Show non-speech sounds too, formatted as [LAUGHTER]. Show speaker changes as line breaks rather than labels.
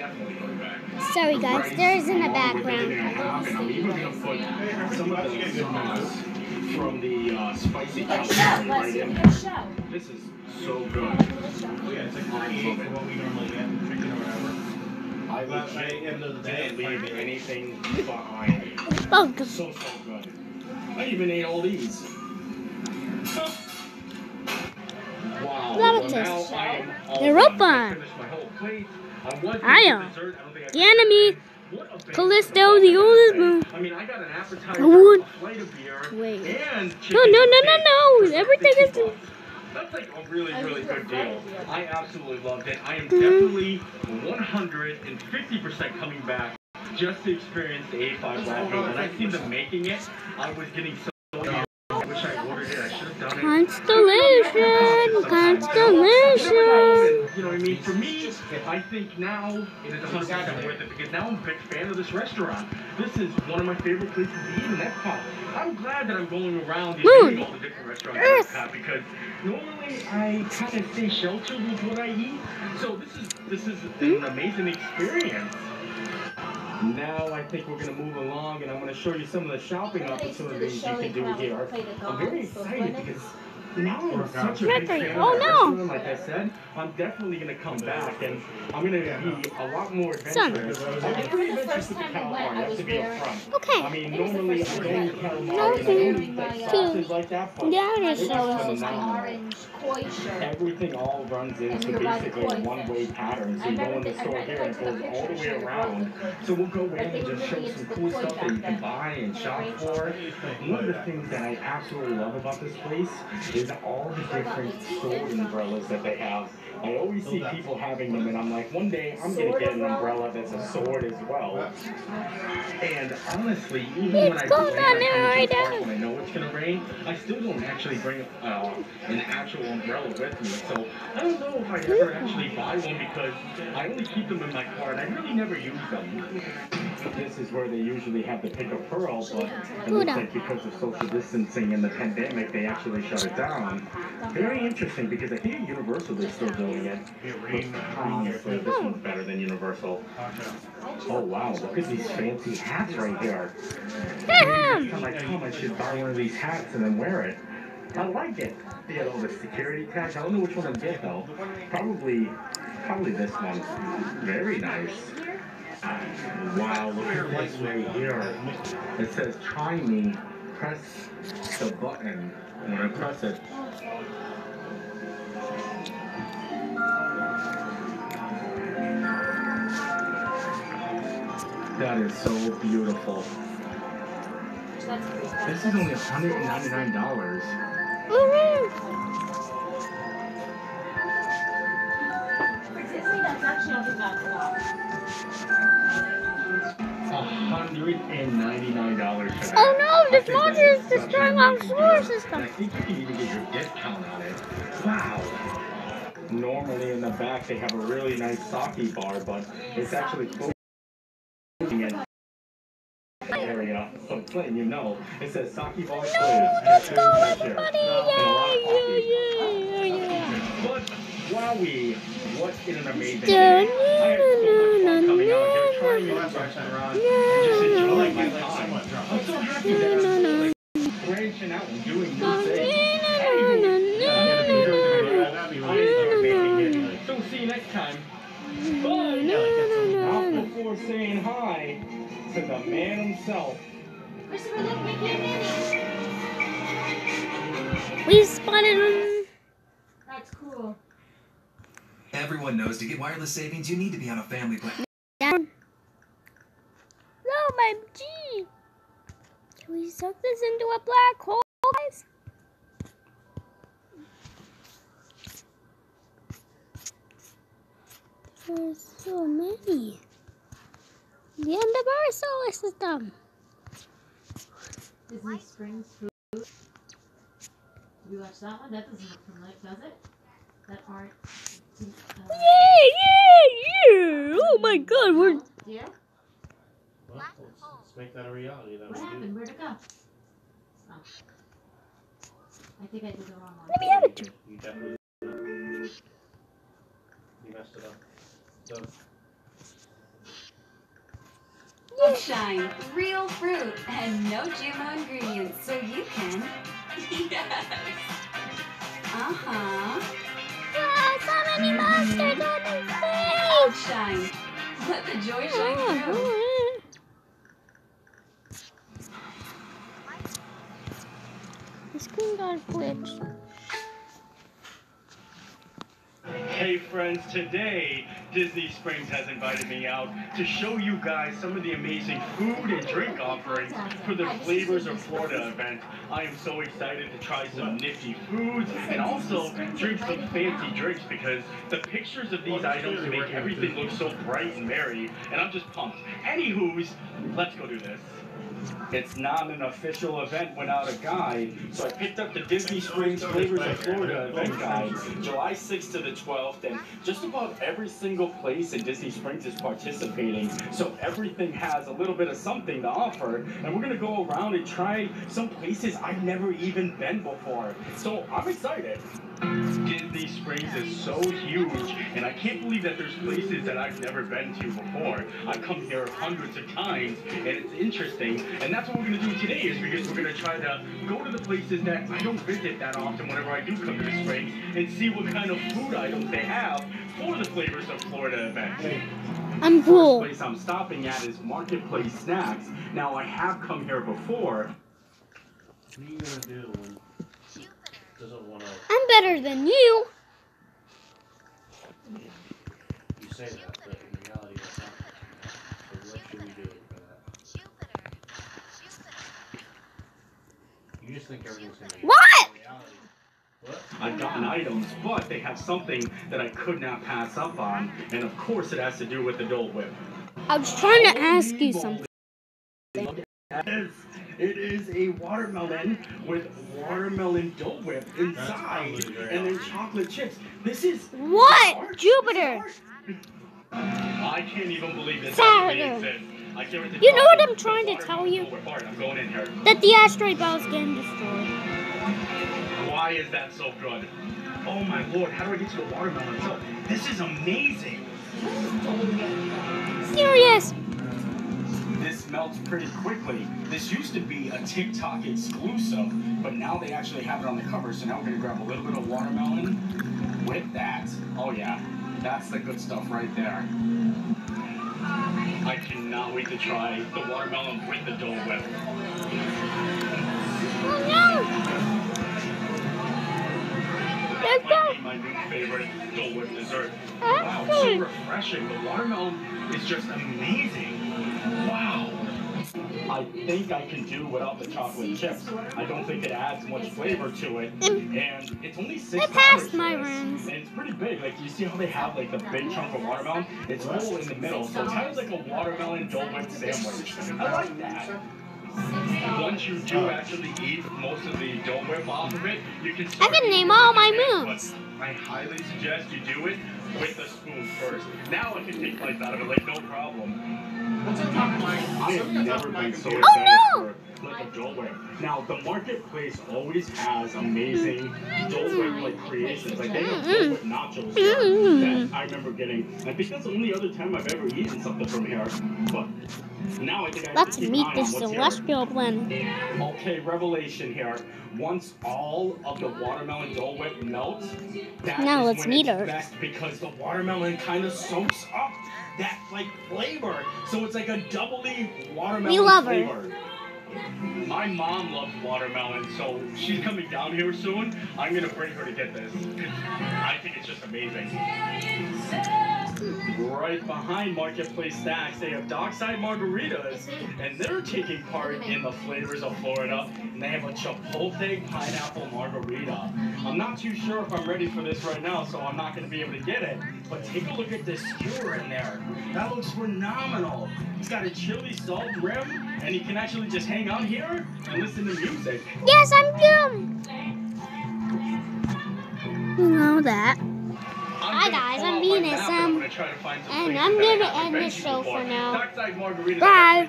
definitely going back.
Sorry guys, there is in the background.
I'm gonna put some of the sauce from the uh, spicy
Good show,
calamari
bless
right
you.
in.
Good show.
This is so good.
Yeah, it's like for what we normally get, chicken or whatever.
I legit
end of the day,
leave anything behind. So, so good. I even ate all these. Wow.
Love
well,
this.
now I am all done. I finished my whole plate. I was
I
eating
am.
dessert. I don't think I
The enemy,
What a bang
Callisto, the oldest moon.
I mean, I got an appetizer,
I would-
a flight of beer,
Wait.
and
No, no, no, no, no. Everything is-
That's like a really, really good deal. I absolutely loved it. I am
Mm-hmm.
definitely 150% coming back just to experience the A5 Rapids. When I seen them making it, I was getting so I wish I ordered it. I should have done it.
Constellation, constellation.
You know what I mean? For me, I think now it is 100% worth it because now I'm a big fan of this restaurant. This is one of my favorite places to eat in Epcot. I'm glad that I'm going around and doing all the different restaurants
Earth.
in Epcot because normally I kind of stay sheltered with what I eat. So this is this is an hmm? amazing experience. Now I think we're gonna move along and I'm gonna show you some of the shopping opportunities you can do here. I'm very excited because now I'm such a big fan of
Oh,
that
no.
like I said. I'm definitely gonna come back and I'm gonna be a lot more
Son.
adventurous. I'm
I
pretty adventurous with the calamari, I
I
have to be
wearing-
upfront.
Okay.
I mean,
I think it's the
normally
first
I
time
don't
we
eat
went.
calamari, and I don't like sauces like that, but
Yeah,
My
it's
it's
yellow,
so.
my orange koi shirt.
Everything all runs into
And the red
basically a one-way pattern. So you go in the store here and it goes all the way around. So we'll go in and just show some cool stuff that you can buy and shop for. One of the things that I absolutely love about this place is all the different sword umbrellas that they have. I always see people having them, and I'm like, one day I'm gonna get an
umbrella?
that's a sword as well. And honestly, even
It's
when I
cold down
on
there right now.
when I know it's gonna rain, I still don't actually bring uh, an actual umbrella with me. So I don't know if I ever actually buy one because I only keep them in my car and I really never use them. This is where they usually have the pick a pearl, but it looks like because of social distancing and the pandemic, they actually shut it down. Very interesting because I think at Universal they're still doing it. But honestly, this one's better than Universal. Oh wow, look at these fancy hats right here.
Ahem.
I'm like, Tom, I should buy one of these hats and then wear it. I like it. They got all the security tags. I don't know which one to get though. Probably, probably this one. Very nice. Wow, look at this right here. It says, try me. Press the button. And when I press it, that is so beautiful. This is only $199.
Woohoo.
For Disney, that's actually only about a
$199 for that.
Oh no, this monster is destroying our
amazing
solar system.
I think you can even get your discount on it. Wow. Normally in the back they have a really nice sake bar, but it's actually closing area. So I'm letting you know. It says sake bar closed.
Let's go, everybody!
And a lot
Yeah, yeah, yeah, yeah.
But wowie, what an amazing
Da-
day. I had so much fun coming out here, trying this restaurant, and just enjoying my time. I'm so happy that I'm branching out and doing new things. So see you next time. Not before saying hi to the man himself.
We spotted him.
That's cool.
Everyone knows to get wireless savings, you need to be on a family plan.
Down. No, my G. Can we suck this into a black hole, guys? There's so many. The end of our solar system.
Disney Springs food. Did you watch that one? That doesn't look familiar, does it? That aren't. Uh,
Yeah, yeah, yeah. Oh my god, we're.
Yeah?
Well, let's, let's make that a reality. That
What happened?
be.
Where'd it go? Oh. I think I did the wrong one.
Let me have it.
You definitely. You messed it up. So,
Outshine, real fruit, and no GMO ingredients, so you can. [LAUGHS] Yes. Uh huh.
Ah, so many monsters on the stage.
Outshine. Let the joy shine through.
Oh, The screen got glitched.
Hey friends, today Disney Springs has invited me out to show you guys some of the amazing food and drink offerings for the Flavors of Florida event. I am so excited to try some nifty foods and also drink some fancy drinks because the pictures of these items make everything look so bright and merry, and I'm just pumped. Anywho's, let's go do this. It's not an official event without a guide, so I picked up the Disney Springs Flavors of Florida event guide, July 6th to the 12th, and just about every single place in Disney Springs is participating, so everything has a little bit of something to offer, and we're gonna go around and try some places I've never even been before. So I'm excited. Disney Springs is so huge, and I can't believe that there's places that I've never been to before. I've come here hundreds of times, and it's interesting, and that's what we're gonna do today. Is because we're gonna try to go to the places that I don't visit that often whenever I do come to the Springs, and see what kind of food items they have for the Flavors of Florida event.
I'm
First
full.
place I'm stopping at is Marketplace Snacks. Now I have come here before,
What are you gonna do when doesn't wanna
I'm better than you.
you say that, but in reality that's not so what should we do for that? You just think everything's gonna be
What?
in reality. What?
I've gotten items, but they have something that I could not pass up on, and of course it has to do with the Dole Whip.
I was trying to ask you something.
Yes, it is a watermelon with watermelon Dole Whip inside, and then chocolate chips. This is
What? Jupiter.
Is. I can't even believe this
Saturday.
Actually exists. I can't wait to
You know what I'm trying to tell you?
Dole Whip. Alright, I'm going in here.
That the asteroid belt is getting destroyed.
Why is that so good? Oh my lord, how do I get to the watermelon? So, this is amazing.
Serious.
This melts pretty quickly. This used to be a TikTok exclusive, but now they actually have it on the cover. So now we're gonna grab a little bit of watermelon with that. Oh yeah, that's the good stuff right there. I cannot wait to try the watermelon with the Dole Whip.
Oh no.
That
Let's
might be my new favorite Dole Whip dessert.
That's
Wow, so refreshing. The watermelon is just amazing. Wow. I think I can do without the chocolate chips. I don't think it adds much flavor to it.
Mm.
And it's only six
I passed my rounds.
And it's pretty big. Like you see how they have like the big chunk of watermelon? It's full in the middle. So it's kind of like a watermelon Whip sandwich. I like that. Once you do actually eat most of the Dole Whip off of it, you can
I can name all my moves.
I highly suggest you do it with a spoon first. Now I can take bites out of it like no problem.
What's on top of my
I have never been so
Oh,
excited
no!
for like a Dole Whip. Now the marketplace always has amazing Dole Whip like creations. Like they have mm-hmm. Dole Whip nachos that mm-hmm. I remember getting. I think that's the only other time I've ever eaten something from here. But now I think I have
Let's meet
this eye
the
on
celestial planet.
Okay, revelation here. Once all of the watermelon Dole Whip melts, that
Now
is
let's
when
meet
it's
her.
best because the watermelon kind of soaks up that like flavor. So it's like a doubly watermelon
We love her.
flavor. My mom loves watermelon, so she's coming down here soon. I'm gonna bring her to get this. I think it's just amazing. Right behind Marketplace Snacks, they have Dockside Margaritas, and they're taking part in the flavors of Florida. And they have a Chipotle pineapple margarita. I'm not too sure if I'm ready for this right now, so I'm not going to be able to get it. But take a look at this skewer in there. That looks phenomenal. It's got a chili salt rim, and you can actually just hang out here and listen to music.
Yes, I'm doomed. You know that. Hi, guys, I'm Venus,
and I'm
um,
gonna try to find some
and I'm gonna end this show for now. Bye.